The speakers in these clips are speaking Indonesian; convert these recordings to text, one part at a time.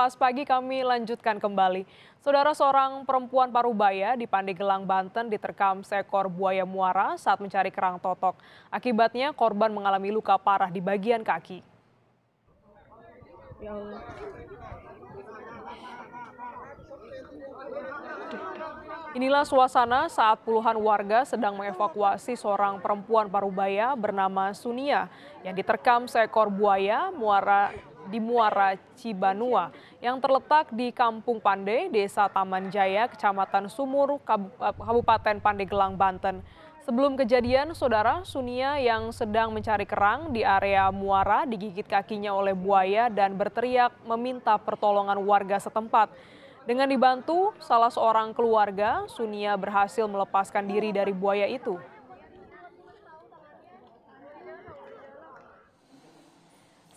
Kompas Pagi kami lanjutkan kembali. Saudara seorang perempuan Parubaya di Pandeglang, Banten diterkam seekor buaya muara saat mencari kerang totok. Akibatnya korban mengalami luka parah di bagian kaki. Ya Allah. Inilah suasana saat puluhan warga sedang mengevakuasi seorang perempuan parubaya bernama Sunia yang diterkam seekor buaya muara di Muara Cibanua yang terletak di Kampung Pande, Desa Taman Jaya, Kecamatan Sumur, Kabupaten Pandeglang, Banten. Sebelum kejadian, saudara Sunia yang sedang mencari kerang di area muara digigit kakinya oleh buaya dan berteriak meminta pertolongan warga setempat. Dengan dibantu salah seorang keluarga, Sunia berhasil melepaskan diri dari buaya itu.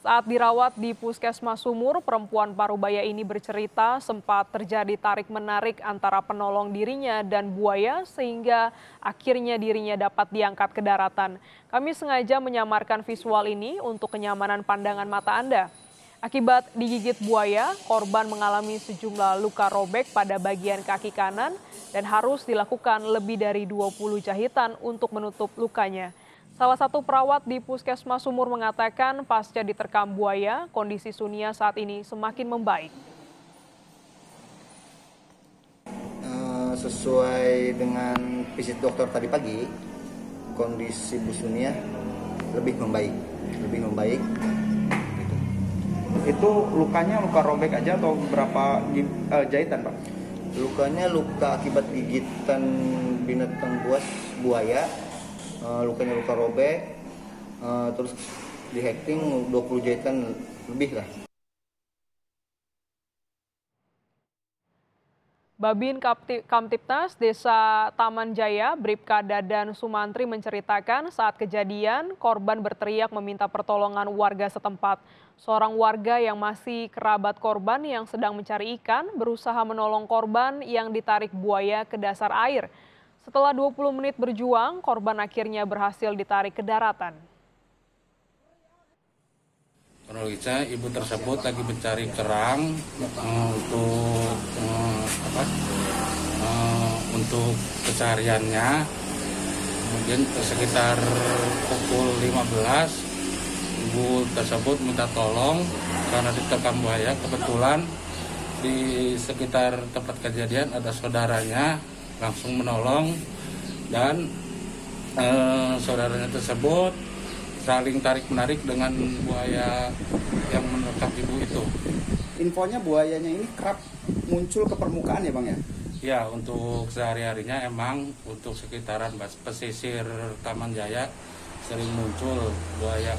Saat dirawat di Puskesmas Sumur, perempuan Parubaya ini bercerita sempat terjadi tarik-menarik antara penolong dirinya dan buaya sehingga akhirnya dirinya dapat diangkat ke daratan. Kami sengaja menyamarkan visual ini untuk kenyamanan pandangan mata Anda. Akibat digigit buaya, korban mengalami sejumlah luka robek pada bagian kaki kanan dan harus dilakukan lebih dari 20 jahitan untuk menutup lukanya. Salah satu perawat di Puskesmas Sumur mengatakan pasca diterkam buaya, kondisi Sunia saat ini semakin membaik. Eh, sesuai dengan visit dokter tadi pagi, kondisi Bu Sunia lebih membaik, lebih membaik itu lukanya luka robek aja atau berapa uh, jahitan pak? Lukanya luka akibat gigitan binatang buas buaya, uh, lukanya luka robek, uh, terus di hacking 20 jahitan lebih lah. Babin Kamtipnas Desa Taman Jaya, Bripka Dadan Sumantri menceritakan saat kejadian korban berteriak meminta pertolongan warga setempat. Seorang warga yang masih kerabat korban yang sedang mencari ikan berusaha menolong korban yang ditarik buaya ke dasar air. Setelah 20 menit berjuang, korban akhirnya berhasil ditarik ke daratan. Kronologisnya ibu tersebut lagi mencari kerang uh, untuk uh, apa? Uh, untuk kesehariannya. Kemudian sekitar pukul 15 ibu tersebut minta tolong karena diterkam buaya. Kebetulan di sekitar tempat kejadian ada saudaranya langsung menolong dan uh, saudaranya tersebut saling tarik menarik dengan buaya yang menerkam ibu itu. Infonya buayanya ini kerap muncul ke permukaan ya bang ya? Ya untuk sehari-harinya emang untuk sekitaran pesisir Taman Jaya sering muncul buaya